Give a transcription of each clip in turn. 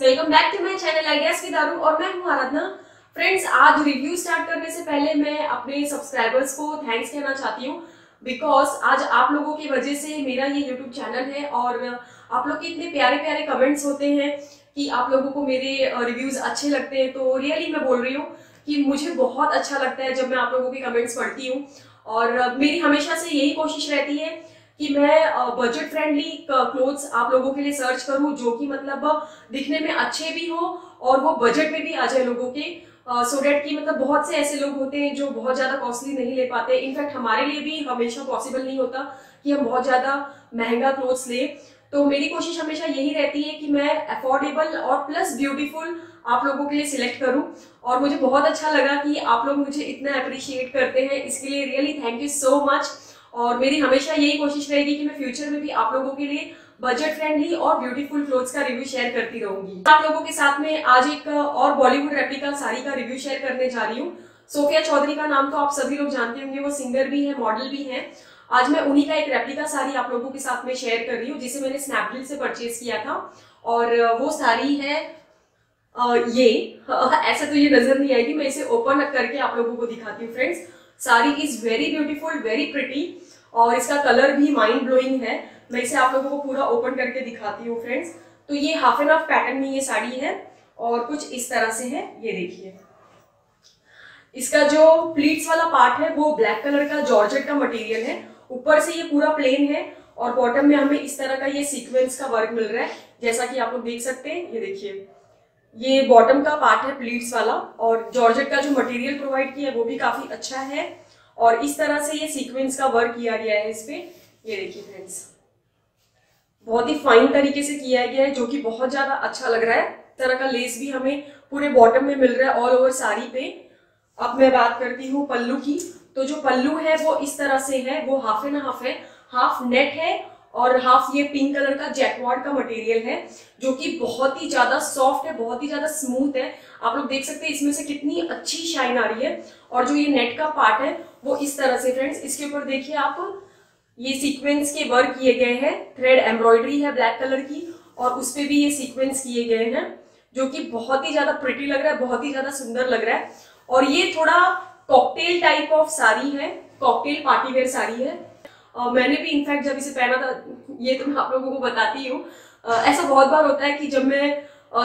Welcome back to my channel I with Arun और मैं हूँ आराधना। फ्रेंड्स आज रिव्यू स्टार्ट करने से पहले मैं अपने सब्सक्राइबर्स को थैंक्स कहना चाहती हूँ बिकॉज़ आज आप लोगों की वजह से मेरा ये यूट्यूब चैनल है और आप लोग के इतने प्यारे प्यारे कमेंट्स होते हैं कि आप लोगों को मेरे रिव्यूज़ अच्छे लगते हैं। तो रियली मैं बोल रही हूँ कि मुझे बहुत अच्छा लगता है जब मैं आप लोगों के कमेंट्स पढ़ती हूँ और मेरी हमेशा से यही कोशिश रहती है कि मैं बजट फ्रेंडली क्लोथ्स आप लोगों के लिए सर्च करूँ, जो कि मतलब दिखने में अच्छे भी हो और वो बजट में भी आ जाए लोगों के। सो डेट की मतलब बहुत से ऐसे लोग होते हैं जो बहुत ज़्यादा कॉस्टली नहीं ले पाते। इनफैक्ट हमारे लिए भी हमेशा पॉसिबल नहीं होता कि हम बहुत ज़्यादा महँगा क्लोथ्स ले। तो मेरी कोशिश हमेशा यही रहती है कि मैं अफोर्डेबल और प्लस ब्यूटीफुल आप लोगों के लिए सिलेक्ट करूँ। और मुझे बहुत अच्छा लगा कि आप लोग मुझे इतना अप्रिशिएट करते हैं। इसके लिए really thank you so much और मेरी हमेशा यही कोशिश रहेगी कि मैं फ्यूचर में भी आप लोगों के लिए बजट फ्रेंडली और ब्यूटीफुल क्लोथ्स का रिव्यू शेयर करती रहूँगी। आप लोगों के साथ में आज एक और बॉलीवुड रेप्लिका साड़ी का रिव्यू शेयर करने जा रही हूँ। सोफिया चौधरी का नाम तो आप सभी लोग जानते होंगे, वो सिंगर भी है मॉडल भी है। आज मैं उन्हीं का एक रेप्लिका साड़ी आप लोगों के साथ में शेयर कर रही हूँ, जिसे मैंने स्नैपडील से परचेज किया था। और वो साड़ी है ये। ऐसा तो ये नज़र नहीं आएगी मैं इसे ओपन करके आप लोगों को दिखाती हूँ friends sari is very beautiful very pretty और इसका कलर भी माइंड ब्लोइंग है। मैं इसे आप लोगों को पूरा ओपन करके दिखाती हूँ फ्रेंड्स तो ये हाफ़ एंड हाफ़ पैटर्न में ये साड़ी है और कुछ इस तरह से है। ये देखिए। इसका जो प्लीट्स वाला पार्ट है, वो ब्लैक कलर का जॉर्जेट का मटेरियल है। ऊपर से ये पूरा प्लेन है और बॉटम में हमें इस तरह का ये सीक्वेंस का वर्क मिल रहा है। जैसा कि आप लोग देख सकते हैं, ये देखिए। ये बॉटम का पार्ट है प्लीट्स वाला और जॉर्जेट का जो मटेरियल प्रोवाइड किया है वो भी काफ़ी अच्छा है और इस तरह से ये सीक्वेंस का वर्क किया गया है इस पे। ये देखिए फ्रेंड्स बहुत ही फाइन तरीके से किया गया है जो कि बहुत ज़्यादा अच्छा लग रहा है। तरह का लेस भी हमें पूरे बॉटम में मिल रहा है ऑल ओवर साड़ी पे। अब मैं बात करती हूँ पल्लू की। तो जो पल्लू है वो इस तरह से है, वो हाफ़ एंड हाफ़ है। हाफ़ नेट है और हाफ़ ये पिंक कलर का जैकवार्ड का मटेरियल है, जो कि बहुत ही ज़्यादा सॉफ्ट है, बहुत ही ज़्यादा स्मूथ है। आप लोग देख सकते हैं इसमें से कितनी अच्छी शाइन आ रही है। और जो ये नेट का पार्ट है, वो इस तरह से फ्रेंड्स इसके ऊपर देखिए आप, ये सीक्वेंस के वर्क किए गए हैं। थ्रेड एम्ब्रॉयडरी है ब्लैक कलर की और उस पर भी ये सीक्वेंस किए गए हैं, जो कि बहुत ही ज़्यादा प्रिटी लग रहा है, बहुत ही ज़्यादा सुंदर लग रहा है। और ये थोड़ा कॉकटेल टाइप ऑफ़ साड़ी है कॉकटेल पार्टीवेयर साड़ी है। Uh, मैंने भी इनफैक्ट जब इसे पहना था ये तो मैं आप लोगों को बताती हूँ। ऐसा बहुत बार होता है कि जब मैं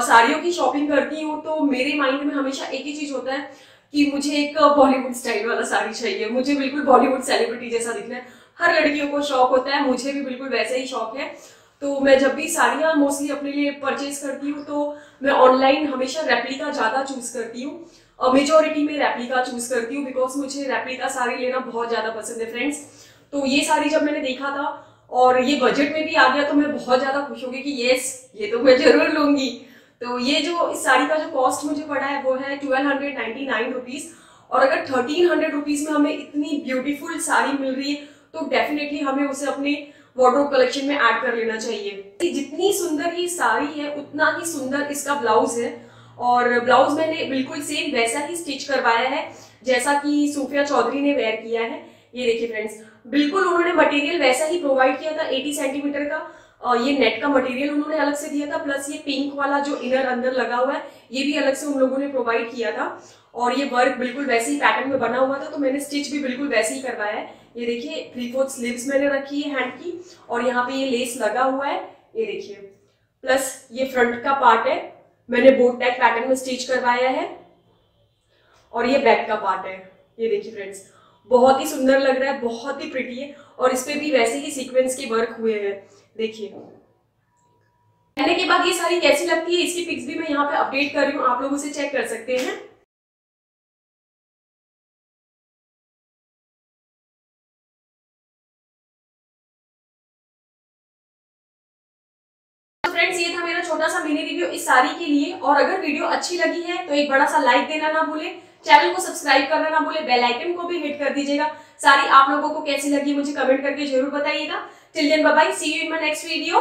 साड़ियों की शॉपिंग करती हूँ तो मेरे माइंड में हमेशा एक ही चीज़ होता है कि मुझे एक बॉलीवुड स्टाइल वाला साड़ी चाहिए। मुझे बिल्कुल बॉलीवुड सेलिब्रिटी जैसा दिखना है। हर लड़कियों को शौक होता है मुझे भी बिल्कुल वैसा ही शौक है। तो मैं जब भी साड़ियाँ मोस्टली अपने लिए परचेज करती हूँ तो मैं ऑनलाइन हमेशा रेप्लिका ज़्यादा चूज़ करती हूँ। और मेजोरिटी में रेप्लिका चूज़ करती हूँ बिकॉज़ मुझे रेप्लिका साड़ी लेना बहुत ज़्यादा पसंद है फ्रेंड्स तो ये साड़ी जब मैंने देखा था और ये बजट में भी आ गया तो मैं बहुत ज़्यादा खुश हो गई कि येस ये तो मैं ज़रूर लूँगी। तो ये जो इस साड़ी का जो कॉस्ट मुझे पड़ा है, वो है twelve hundred ninety nine rupees और अगर थर्टीन हंड्रेड रुपीज़ में हमें इतनी ब्यूटीफुल साड़ी मिल रही है तो डेफिनेटली हमें उसे अपने वार्ड्रोब कलेक्शन में ऐड कर लेना चाहिए। जितनी सुंदर ये साड़ी है, उतना ही सुंदर इसका ब्लाउज है और ब्लाउज मैंने बिल्कुल सेम वैसा ही स्टिच करवाया है, जैसा कि सूफिया चौधरी ने वेयर किया है। ये देखिए फ्रेंड्स बिल्कुल उन्होंने मटेरियल वैसा ही प्रोवाइड किया था 80 सेंटीमीटर का, और ये नेट का मटेरियल उन्होंने अलग से दिया था प्लस ये पिंक वाला जो इनर अंदर लगा हुआ है, ये भी अलग से उन लोगों ने प्रोवाइड किया था, और ये वर्क बिल्कुल वैसे ही पैटर्न में बना हुआ था तो मैंने स्टिच भी बिल्कुल वैसे ही करवाया है। ये देखिए थ्री फोर्थ स्लीव्स मैंने रखी है हैंड की, और यहाँ पे ये लेस लगा हुआ है, ये देखिए। प्लस ये फ्रंट का पार्ट है, मैंने बोट टैग पैटर्न में स्टिच करवाया है, और ये बैक का पार्ट है, ये देखिए फ्रेंड्स बहुत ही सुंदर लग रहा है, बहुत ही प्रिटी है। और इस पे भी वैसे ही सीक्वेंस के वर्क हुए हैं, देखिए। पहनने के बाद ये साड़ी कैसी लगती है, इसकी पिक्स भी मैं यहाँ पे अपडेट कर रही हूँ, आप लोग उसे चेक कर सकते हैं। फ्रेंड्स ये था मेरा छोटा सा मिनी रिव्यू इस साड़ी के लिए। और अगर वीडियो अच्छी लगी है तो एक बड़ा सा लाइक देना ना भूले। चैनल को सब्सक्राइब करना ना भूले, बेल आइकन को भी हिट कर दीजिएगा। सारी आप लोगों को कैसी लगी मुझे कमेंट करके ज़रूर बताइएगा। Till then bye see you in my next video